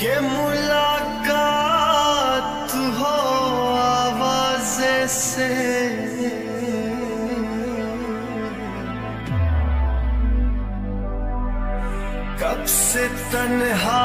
के मुलाकात हो आवाज़ से। कब से तन्हा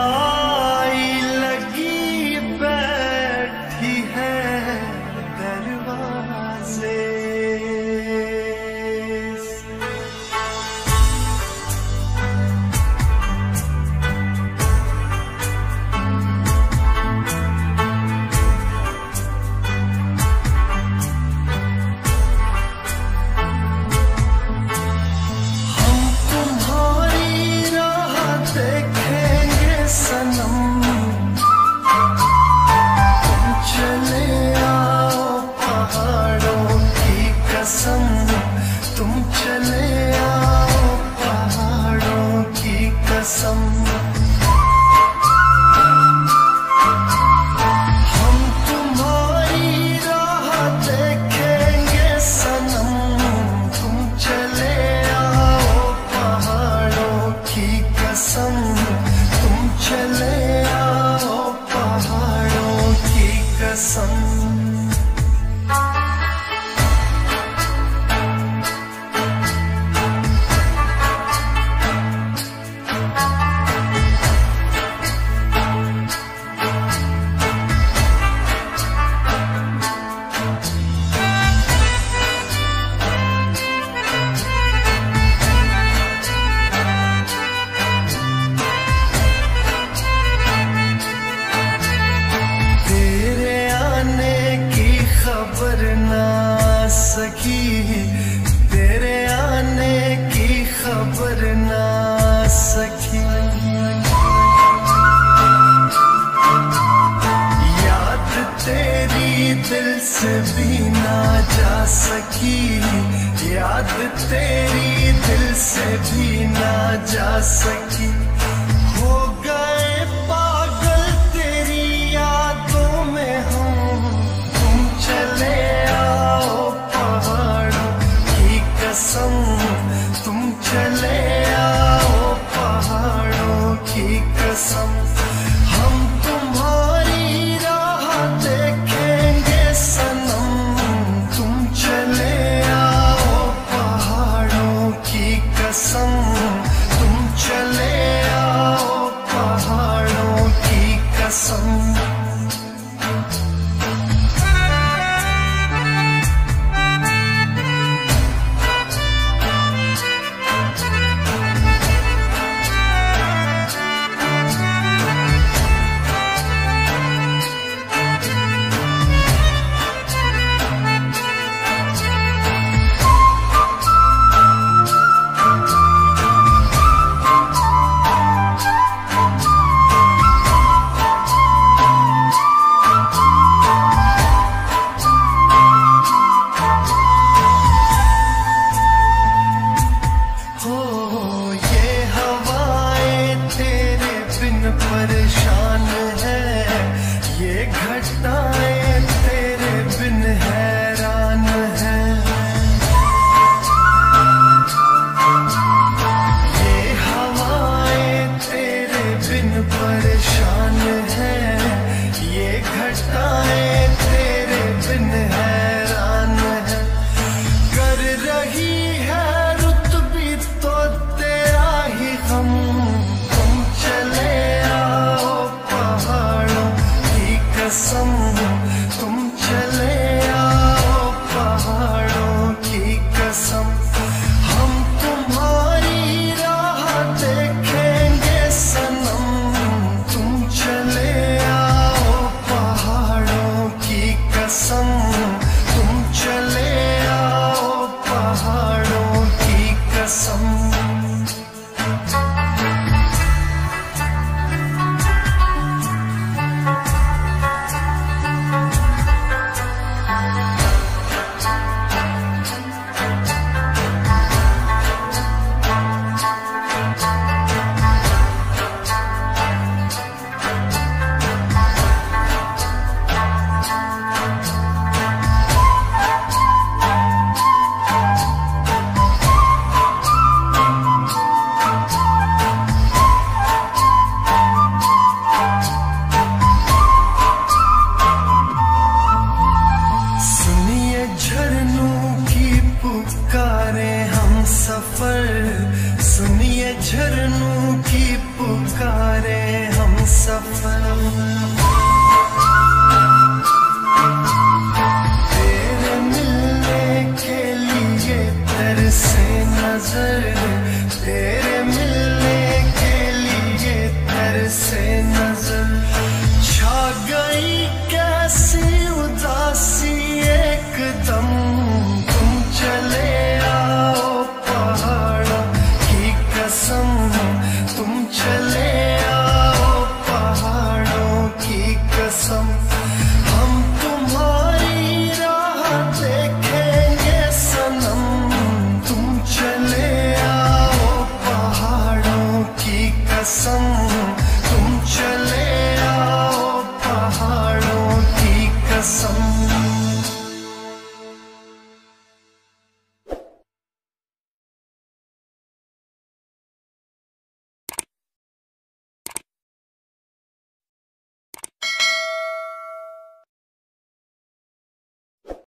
sun. ना सखी याद तेरी दिल से भी ना जा सकी। याद तेरी दिल से भी ना जा सकी। परेशान है। ये घटनाएँ